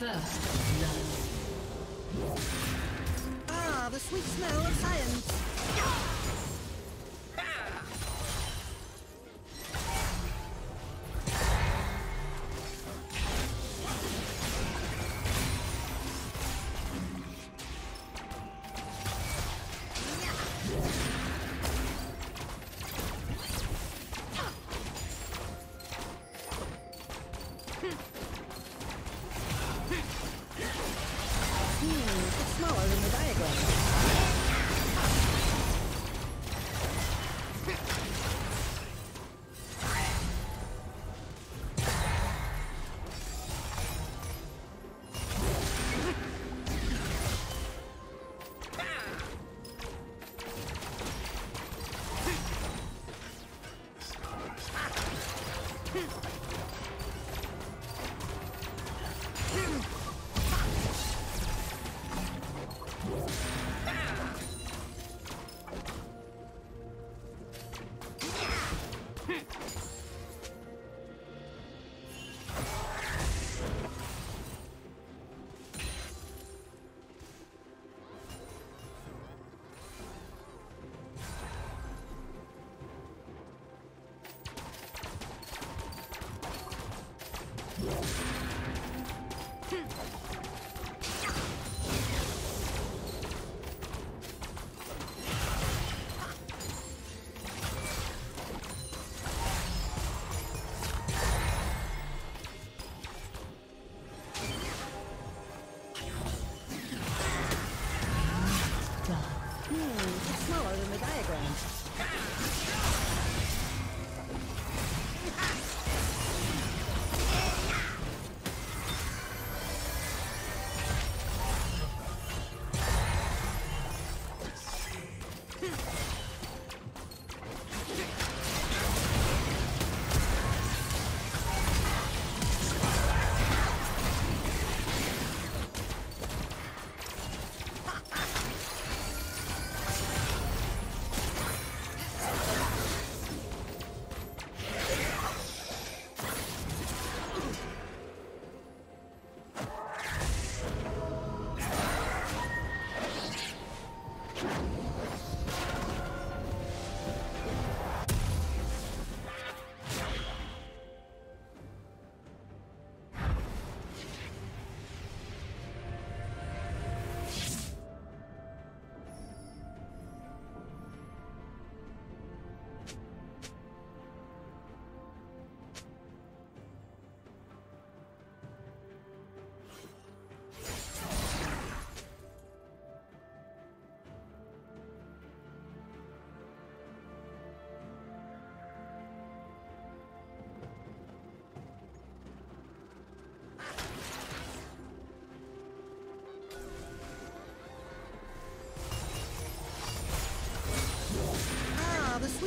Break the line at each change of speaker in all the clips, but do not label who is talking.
First love.
Ah, the sweet smell of science.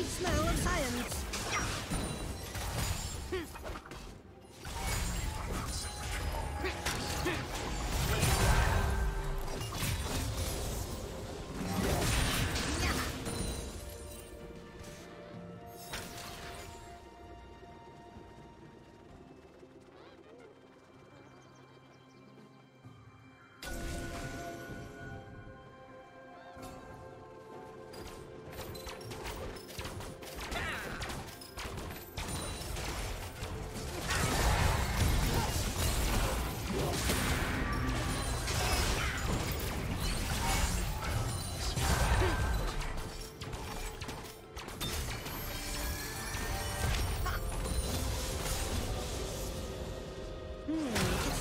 Smell of science.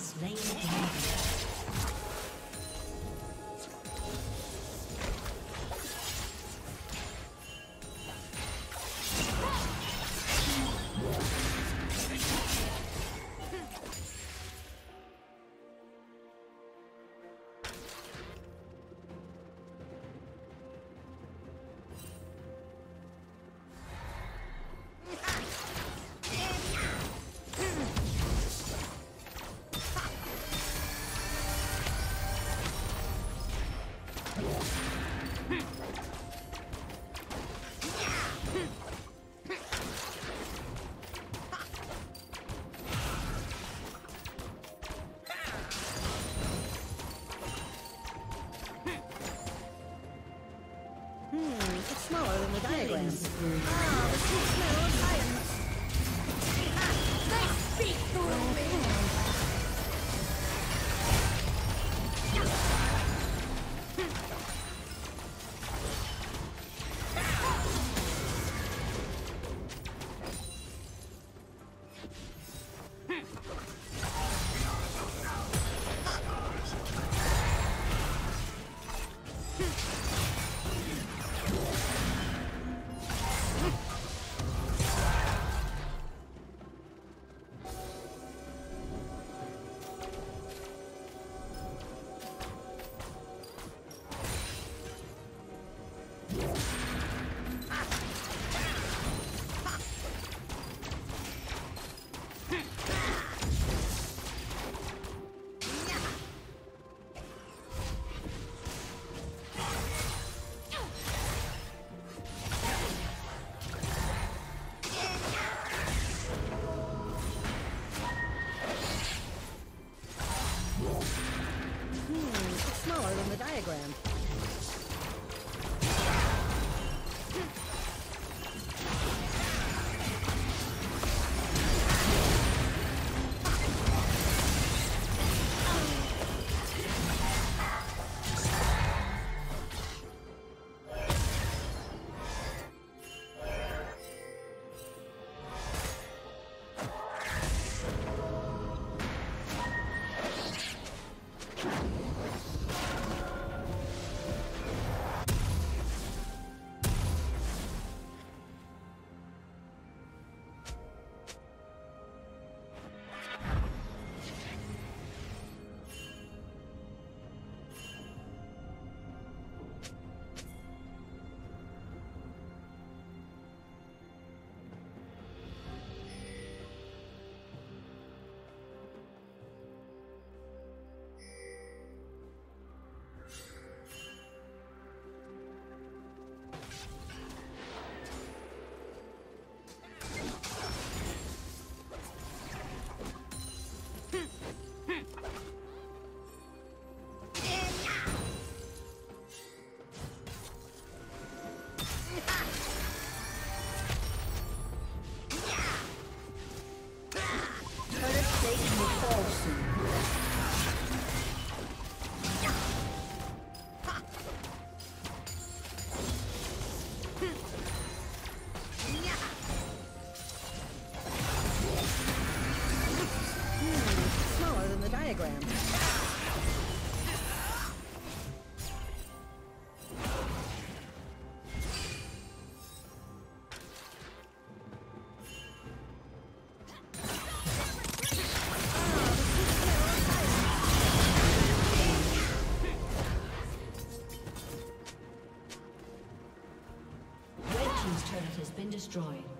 Slain the dragon. Than ah, the
destroyed.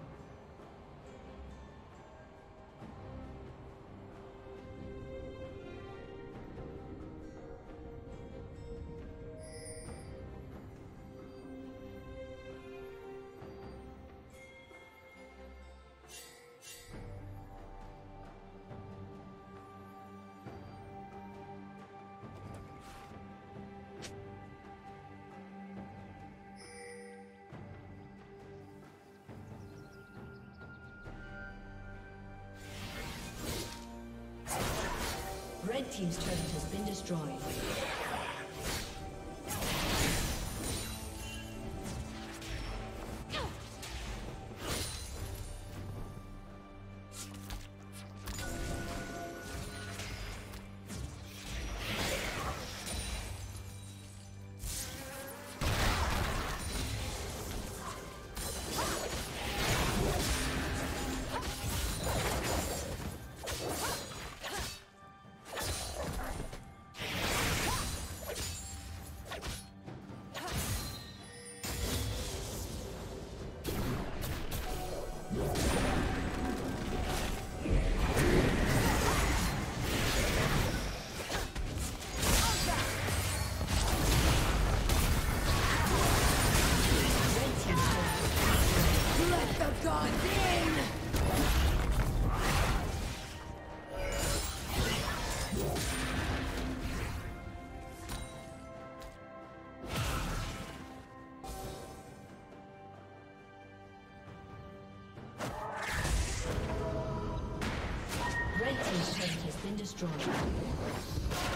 Been destroyed.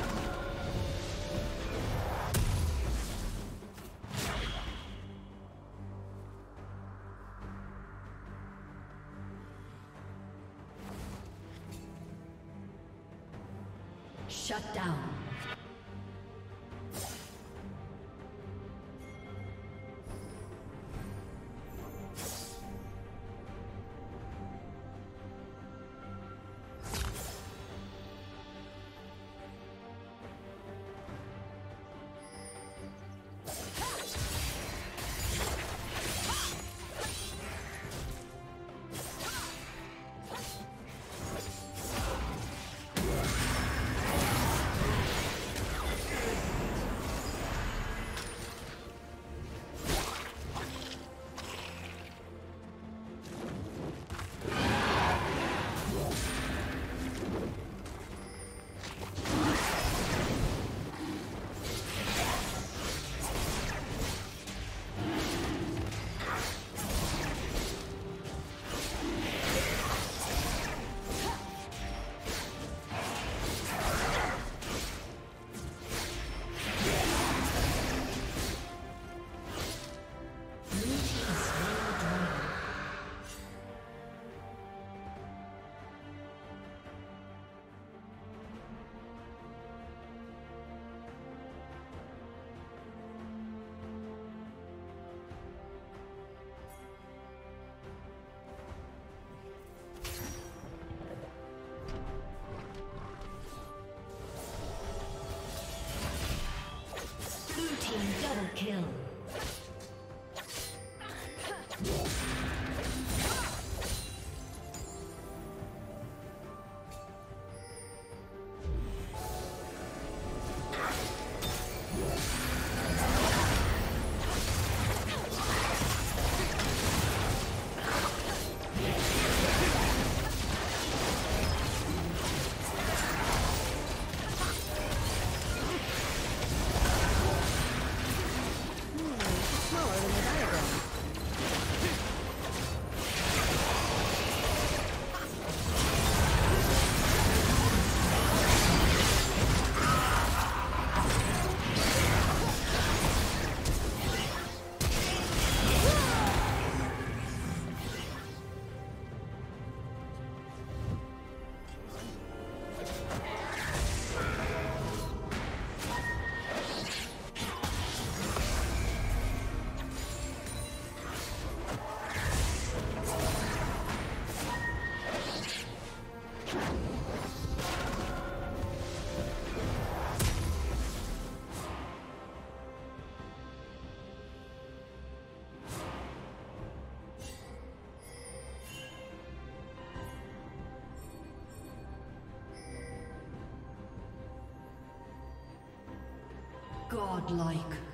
Kill. Godlike.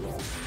you